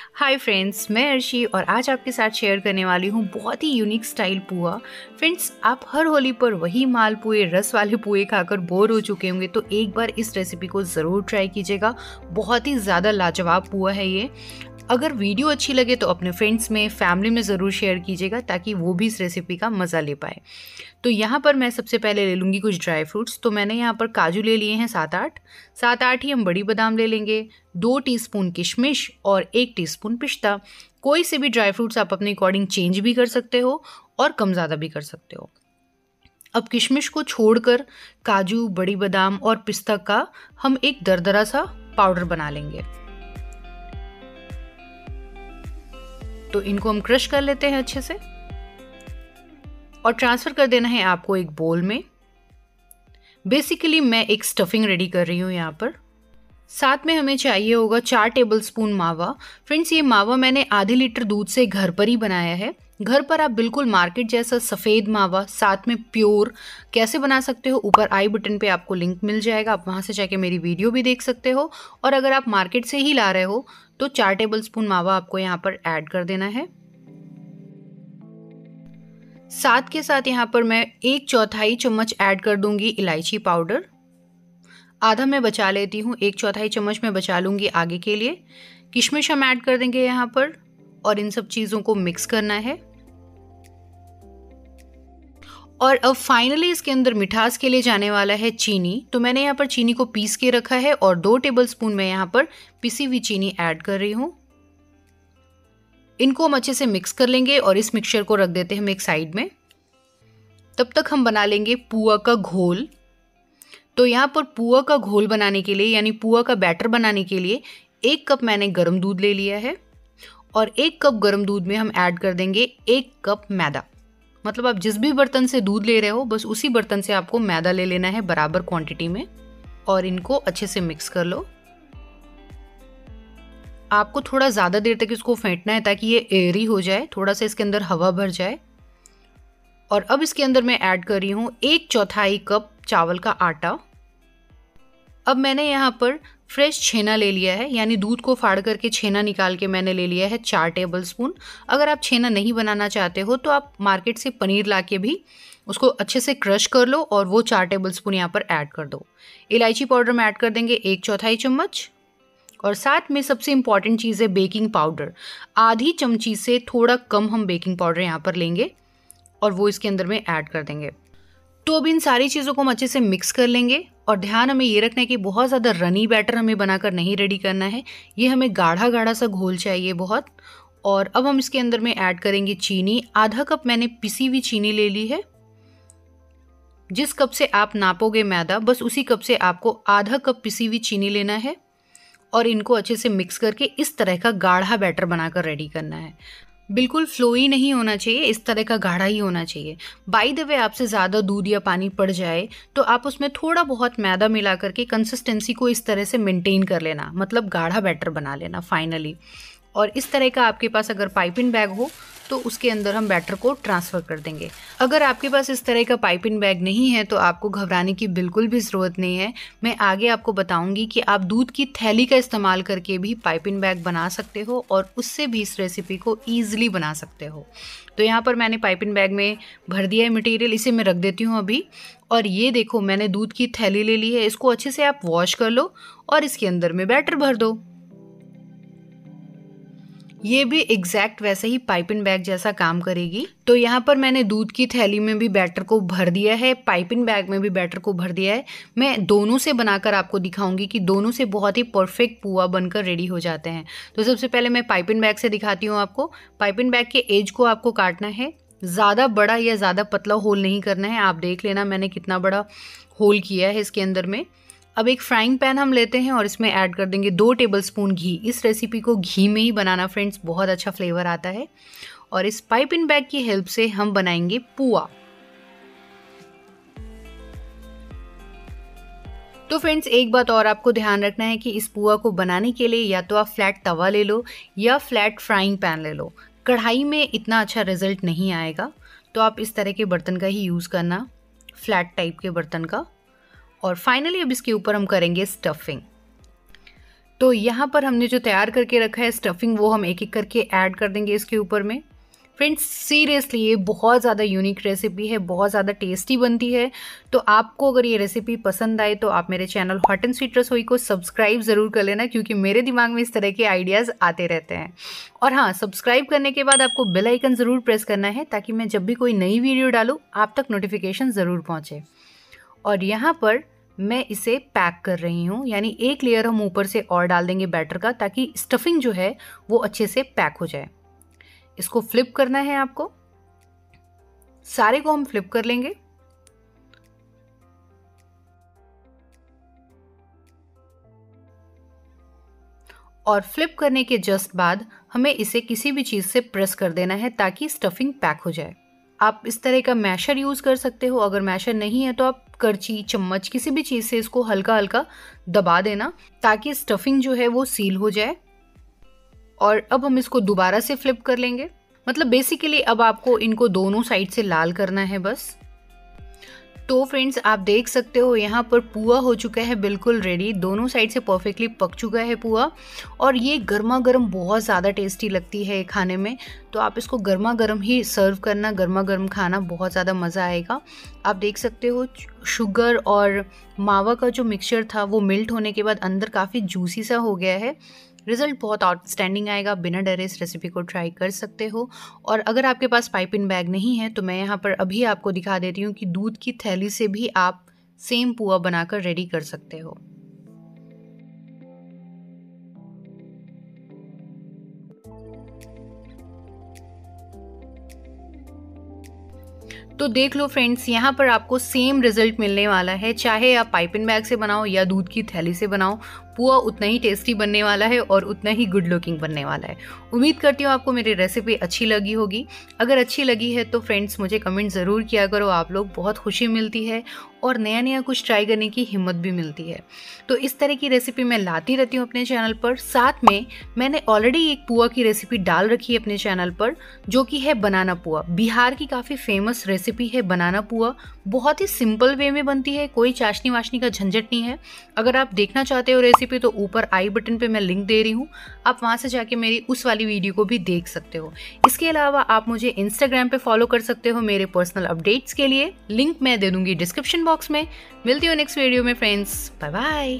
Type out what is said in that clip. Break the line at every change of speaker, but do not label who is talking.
Hi friends मैं अर्शी और आज आपके साथ शेयर करने वाली हूँ बहुत ही यूनिक स्टाइल पुआ। फ्रेंड्स आप हर होली पर वही माल पुए, रस वाले पुए खाकर बोर हो चुके होंगे तो एक बार इस रेसिपी को ज़रूर ट्राई कीजिएगा। बहुत ही ज़्यादा लाजवाब पुआ है ये। अगर वीडियो अच्छी लगे तो अपने फ्रेंड्स में फैमिली में ज़रूर शेयर कीजिएगा ताकि वो भी इस रेसिपी का मज़ा ले पाए। तो यहाँ पर मैं सबसे पहले ले लूँगी कुछ ड्राई फ्रूट्स तो मैंने यहाँ पर काजू ले लिए हैं सात आठ। सात आठ ही हम बड़ी बादाम ले लेंगे। दो टीस्पून किशमिश और एक टीस्पून पिस्ता। कोई से भी ड्राई फ्रूट्स आप अपने अकॉर्डिंग चेंज भी कर सकते हो और कम ज़्यादा भी कर सकते हो। अब किशमिश को छोड़कर काजू, बड़ी बादाम और पिस्ता का हम एक दरदरा सा पाउडर बना लेंगे। तो इनको हम क्रश कर लेते हैं अच्छे से। और ट्रांसफ़र कर देना है आपको एक बोल में। बेसिकली मैं एक स्टफिंग रेडी कर रही हूँ यहाँ पर। साथ में हमें चाहिए होगा चार टेबल स्पून मावा। फ्रेंड्स ये मावा मैंने आधे लीटर दूध से घर पर ही बनाया है। घर पर आप बिल्कुल मार्केट जैसा सफ़ेद मावा, साथ में प्योर कैसे बना सकते हो? ऊपर आई बटन पे आपको लिंक मिल जाएगा। आप वहाँ से जाके मेरी वीडियो भी देख सकते हो। और अगर आप मार्केट से ही ला रहे हो तो चार टेबल स्पून मावा आपको यहाँ पर ऐड कर देना है। साथ के साथ यहाँ पर मैं एक चौथाई चम्मच ऐड कर दूँगी इलायची पाउडर आधा मैं बचा लेती हूँ, एक चौथाई चम्मच मैं बचा लूँगी आगे के लिए। किशमिश हम ऐड कर देंगे यहाँ पर, और इन सब चीज़ों को मिक्स करना है। और अब फाइनली इसके अंदर मिठास के लिए जाने वाला है चीनी। तो मैंने यहाँ पर चीनी को पीस के रखा है, और दो टेबल स्पून मैं यहाँ पर पिसी हुई चीनी ऐड कर रही हूँ। इनको हम अच्छे से मिक्स कर लेंगे, और इस मिक्सचर को रख देते हैं हम एक साइड में। तब तक हम बना लेंगे पुआ का घोल। तो यहाँ पर पुआ का घोल बनाने के लिए, यानी पुआ का बैटर बनाने के लिए, एक कप मैंने गर्म दूध ले लिया है और एक कप गर्म दूध में हम ऐड कर देंगे एक कप मैदा। मतलब आप जिस भी बर्तन से दूध ले रहे हो, बस उसी बर्तन से आपको मैदा ले लेना है बराबर क्वांटिटी में और इनको अच्छे से मिक्स कर लो। आपको थोड़ा ज़्यादा देर तक इसको फेंटना है ताकि ये एयरी हो जाए, थोड़ा सा इसके अंदर हवा भर जाए। और अब इसके अंदर मैं ऐड कर रही हूँ एक चौथाई कप चावल का आटा। अब मैंने यहाँ पर फ्रेश छेना ले लिया है, यानी दूध को फाड़ करके छेना निकाल के मैंने ले लिया है चार टेबल स्पून अगर आप छेना नहीं बनाना चाहते हो तो आप मार्केट से पनीर ला के भी उसको अच्छे से क्रश कर लो और वो चार टेबल स्पून यहाँ पर ऐड कर दो। इलायची पाउडर में ऐड कर देंगे एक चौथाई चम्मच। और साथ में सबसे इंपॉर्टेंट चीज़ है बेकिंग पाउडर आधी चमची से थोड़ा कम हम बेकिंग पाउडर यहाँ पर लेंगे और वो इसके अंदर में ऐड कर देंगे। तो अब इन सारी चीज़ों को हम अच्छे से मिक्स कर लेंगे और ध्यान हमें ये रखना है कि बहुत ज़्यादा रनी बैटर हमें बनाकर नहीं रेडी करना है। ये हमें गाढ़ा गाढ़ा सा घोल चाहिए बहुत। और अब हम इसके अंदर में ऐड करेंगे चीनी। आधा कप मैंने पिसी हुई चीनी ले ली है। जिस कप से आप नापोगे मैदा, बस उसी कप से आपको आधा कप पिसी हुई चीनी लेना है। और इनको अच्छे से मिक्स करके इस तरह का गाढ़ा बैटर बनाकर रेडी करना है। बिल्कुल फ्लो ही नहीं होना चाहिए, इस तरह का गाढ़ा ही होना चाहिए। बाई द वे आपसे ज़्यादा दूध या पानी पड़ जाए तो आप उसमें थोड़ा बहुत मैदा मिला करके कंसिस्टेंसी को इस तरह से मेंटेन कर लेना। मतलब गाढ़ा बैटर बना लेना फाइनली और इस तरह का आपके पास अगर पाइपिंग बैग हो तो उसके अंदर हम बैटर को ट्रांसफ़र कर देंगे। अगर आपके पास इस तरह का पाइपिंग बैग नहीं है तो आपको घबराने की बिल्कुल भी ज़रूरत नहीं है। मैं आगे आपको बताऊँगी कि आप दूध की थैली का इस्तेमाल करके भी पाइपिंग बैग बना सकते हो और उससे भी इस रेसिपी को ईजिली बना सकते हो। तो यहाँ पर मैंने पाइपिंग बैग में भर दिया है मटेरियल इसे मैं रख देती हूँ अभी। और ये देखो, मैंने दूध की थैली ले ली है, इसको अच्छे से आप वॉश कर लो और इसके अंदर में बैटर भर दो। ये भी एग्जैक्ट वैसे ही पाइपिंग बैग जैसा काम करेगी। तो यहाँ पर मैंने दूध की थैली में भी बैटर को भर दिया है पाइपिंग बैग में भी बैटर को भर दिया है। मैं दोनों से बनाकर आपको दिखाऊँगी कि दोनों से बहुत ही परफेक्ट पुआ बनकर रेडी हो जाते हैं। तो सबसे पहले मैं पाइपिंग बैग से दिखाती हूँ आपको। पाइपिंग बैग के एज को आपको काटना है। ज़्यादा बड़ा या ज़्यादा पतला होल नहीं करना है। आप देख लेना मैंने कितना बड़ा होल किया है इसके अंदर में। अब एक फ्राइंग पैन हम लेते हैं और इसमें ऐड कर देंगे दो टेबल स्पून घी। इस रेसिपी को घी में ही बनाना फ्रेंड्स बहुत अच्छा फ्लेवर आता है। और इस पाइप इन बैग की हेल्प से हम बनाएँगे पुआ। तो फ्रेंड्स एक बात और आपको ध्यान रखना है कि इस पुआ को बनाने के लिए या तो आप फ्लैट तवा ले लो या फ्लैट फ्राइंग पैन ले लो। कढ़ाई में इतना अच्छा रिज़ल्ट नहीं आएगा। तो आप इस तरह के बर्तन का ही यूज़ करना फ्लैट टाइप के बर्तन का। और फाइनली अब इसके ऊपर हम करेंगे स्टफिंग तो यहाँ पर हमने जो तैयार करके रखा है स्टफिंग वो हम एक एक करके ऐड कर देंगे इसके ऊपर में. फ्रेंड्स सीरियसली ये बहुत ज़्यादा यूनिक रेसिपी है, बहुत ज़्यादा टेस्टी बनती है. तो आपको अगर ये रेसिपी पसंद आए तो आप मेरे चैनल हॉट एंड स्वीट रसोई को सब्सक्राइब ज़रूर कर लेना, क्योंकि मेरे दिमाग में इस तरह के आइडियाज़ आते रहते हैं. और हाँ सब्सक्राइब करने के बाद आपको बेल आइकन ज़रूर प्रेस करना है, ताकि मैं जब भी कोई नई वीडियो डालूँ, आप तक नोटिफिकेशन ज़रूर पहुँचे. और यहाँ पर मैं इसे पैक कर रही हूँ, यानी एक लेयर हम ऊपर से और डाल देंगे बैटर का, ताकि स्टफिंग जो है वो अच्छे से पैक हो जाए। इसको फ्लिप करना है आपको। सारे को हम फ्लिप कर लेंगे। और फ्लिप करने के जस्ट बाद हमें इसे किसी भी चीज़ से प्रेस कर देना है, ताकि स्टफिंग पैक हो जाए। आप इस तरह का मैशर यूज़ कर सकते हो। अगर मैशर नहीं है तो आप करची चम्मच, किसी भी चीज़ से इसको हल्का हल्का दबा देना ताकि स्टफिंग जो है वो सील हो जाए। और अब हम इसको दोबारा से फ्लिप कर लेंगे। मतलब बेसिकली अब आपको इनको दोनों साइड से लाल करना है बस। तो फ्रेंड्स आप देख सकते हो, यहाँ पर पुआ हो चुका है, बिल्कुल रेडी दोनों साइड से परफेक्टली पक चुका है पुआ। और ये गर्मा गर्म बहुत ज़्यादा टेस्टी लगती है खाने में। तो आप इसको गर्मा गर्म ही सर्व करना गर्मा गर्म खाना बहुत ज़्यादा मज़ा आएगा। आप देख सकते हो शुगर और मावा का जो मिक्सचर था, वो मिल्ट होने के बाद अंदर काफ़ी जूसी सा हो गया है। रिज़ल्ट बहुत आउटस्टैंडिंग आएगा। बिना डरे इस रेसिपी को ट्राई कर सकते हो। और अगर आपके पास पाइपिन बैग नहीं है तो मैं यहाँ पर अभी आपको दिखा देती हूँ कि दूध की थैली से भी आप सेम पुआ बनाकर रेडी कर सकते हो। तो देख लो फ्रेंड्स यहाँ पर आपको सेम रिज़ल्ट मिलने वाला है। चाहे आप पाइपिन बैग से बनाओ या दूध की थैली से बनाओ पुआ उतना ही टेस्टी बनने वाला है और उतना ही गुड लुकिंग बनने वाला है। उम्मीद करती हूँ आपको मेरी रेसिपी अच्छी लगी होगी। अगर अच्छी लगी है तो फ्रेंड्स मुझे कमेंट ज़रूर किया करो, आप लोग बहुत खुशी मिलती है और नया नया कुछ ट्राई करने की हिम्मत भी मिलती है। तो इस तरह की रेसिपी मैं लाती रहती हूँ अपने चैनल पर। साथ में मैंने ऑलरेडी एक पुआ की रेसिपी डाल रखी है अपने चैनल पर, जो कि है बनाना पुआ। बिहार की काफ़ी फ़ेमस रेसिपी है बनाना पुआ। बहुत ही सिंपल वे में बनती है, कोई चाशनी वाशनी का झंझट नहीं है। अगर आप देखना चाहते हो रेसिपी तो ऊपर आई बटन पे मैं लिंक दे रही हूँ। आप वहाँ से जाके मेरी उस वाली वीडियो को भी देख सकते हो। इसके अलावा आप मुझे इंस्टाग्राम पे फॉलो कर सकते हो मेरे पर्सनल अपडेट्स के लिए। लिंक मैं दे दूँगी डिस्क्रिप्शन बॉक्स में। मिलती हूँ नेक्स्ट वीडियो में फ्रेंड्स बाय बाय